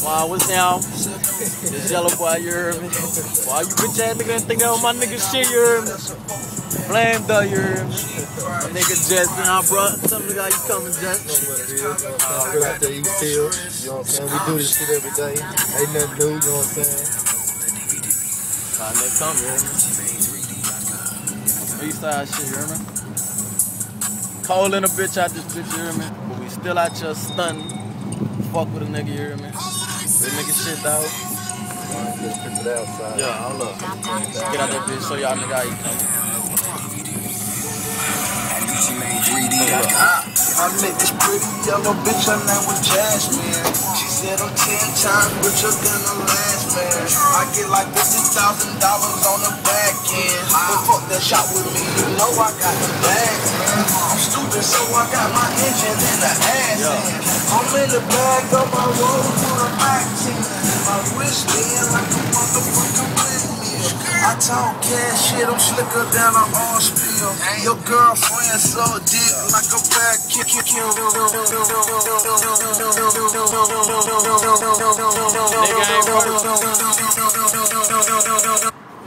Wow, what's down? This YellaBaw, you heard me? Why you bitch ass nigga think that was my nigga shit, you heard me? Flame though, you heard me? My nigga Justin, I brought some nigga how you coming, Justin? Good out there, East Hill. You know what I'm saying? We do this shit every day. Ain't nothing new, you know what I'm saying? Time they come, you heard me? Side shit, you heard me? Cold in a bitch out this bitch, you hear me? But we still out here stunting. Fuck with a nigga, you hear me? This nigga shit, dog. Get a picture outside. Yeah, hold up. Get out that bitch, show y'all nigga how you coming. I met this pretty yellow bitch, her name was Jasmine. She said I'm ten times richer than the last man. I get like fifty thousand dollars on the back end. But fuck that shot with me, you know I got the bag, man. I'm slicker than an all spill. Your girlfriend so dick like a back kick.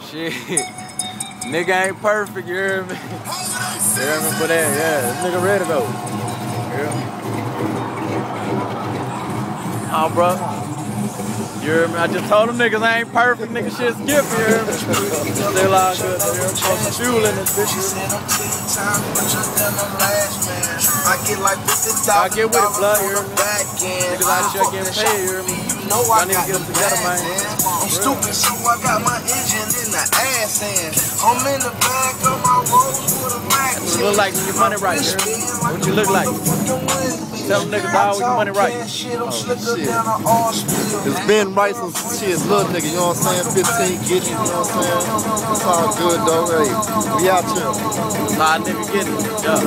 Shit. Nigga ain't perfect, you hear me? You hear me for that? Yeah, this nigga ready though. You hear me? Huh, bro? You hear me? I just told them niggas I ain't perfect, nigga shit skip, you hear me? Still all good, you hear me? Put some fuel in this bitch? I get like fifty I get with it, blood, you hear me? the back end. Niggas out here getting paid, you hear me? Y'all I need to get them together, man. Man. I'm stupid, so I got my engine in the ass end. I'm in the back of my Rolls with a Mac. What you look like when your money right, you hear me? What you look like? Tell them niggas, dog, when your money right. Oh, shit. It's been right since shit, little nigga, you know what I'm saying? 15, get you, you know what I'm saying? It's all good, though. Hey, we out here. Nah, nigga, get it. Yeah.